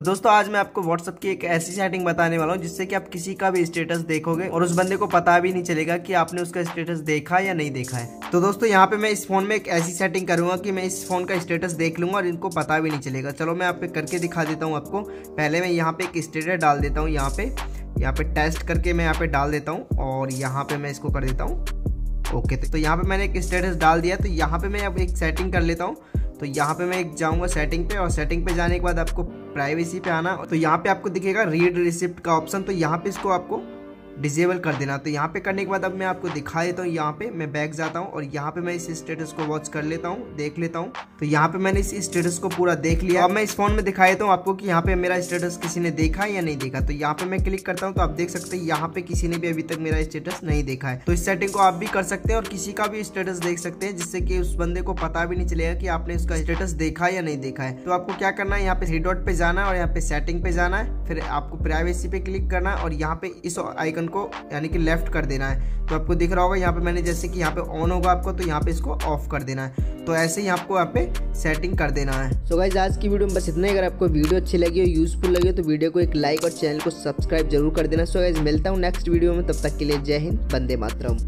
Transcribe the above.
दोस्तों, आज मैं आपको व्हाट्सअप की एक ऐसी सेटिंग बताने वाला हूँ, जिससे कि आप किसी का भी स्टेटस देखोगे और उस बंदे को पता भी नहीं चलेगा कि आपने उसका स्टेटस देखा या नहीं देखा है। तो दोस्तों, यहाँ पे मैं इस फ़ोन में एक ऐसी सेटिंग करूँगा कि मैं इस फ़ोन का स्टेटस देख लूँगा और इनको पता भी नहीं चलेगा। चलो, मैं आप करके दिखा देता हूँ आपको। पहले मैं यहाँ पे एक स्टेटस डाल देता हूँ, यहाँ पे। यहाँ पे टेस्ट करके मैं यहाँ पे डाल देता हूँ और यहाँ पे मैं इसको कर देता हूँ। ओके तो यहाँ पे मैंने एक स्टेटस डाल दिया तो यहाँ पे मैं अब एक सेटिंग कर लेता हूँ। तो यहाँ पे मैं एक जाऊँगा सेटिंग पे और सेटिंग पे जाने के बाद आपको प्राइवेसी पे आना। तो यहाँ पे आपको दिखेगा रीड रिसिप्ट का ऑप्शन तो यहाँ पे इसको आपको डिजेबल कर देना तो यहाँ पे करने के बाद अब मैं आपको दिखा देता हूँ यहाँ पे मैं बैक जाता हूँ और यहाँ पे मैं इस स्टेटस को वॉच कर लेता हूँ देख लेता हूँ तो यहाँ पे मैंने इस स्टेटस को पूरा देख लिया अब मैं इस फ़ोन में दिखा देता हूँ आपको कि यहाँ पे मेरा स्टेटस किसी ने देखा या नहीं देखा तो यहाँ पे मैं क्लिक करता हूँ तो आप देख सकते हैं यहाँ पे किसी ने भी अभी तक मेरा स्टेटस नहीं देखा है तो इस सेटिंग को आप भी कर सकते हैं और किसी का भी स्टेटस देख सकते हैं जिससे कि उस बंदे को पता भी नहीं चलेगा कि आपने उसका स्टेटस देखा या नहीं देखा है तो आपको क्या करना है यहाँ पे थ्री डॉट पे जाना है और यहाँ पे सेटिंग पे जाना है फिर आपको प्राइवेसी पे क्लिक करना है और यहाँ पे इस आइकन को, यानी कि लेफ़्ट कर देना है। तो आपको दिख रहा होगा, यहाँ पे मैंने जैसे कि यहाँ पे ऑन होगा आपको तो यहाँ पे इसको ऑफ़ कर देना है। तो ऐसे ही आपको यहाँ पे सेटिंग कर देना है। सो गाइज़ आज की वीडियो में बस इतना ही। अगर आपको वीडियो अच्छी लगी और यूजफुल लगे तो वीडियो को एक लाइक और चैनल को सब्सक्राइब ज़रूर कर देना। सो गाइज़ मिलता हूँ नेक्स्ट वीडियो में। तब तक के लिए जय हिंद बंदे मातरम।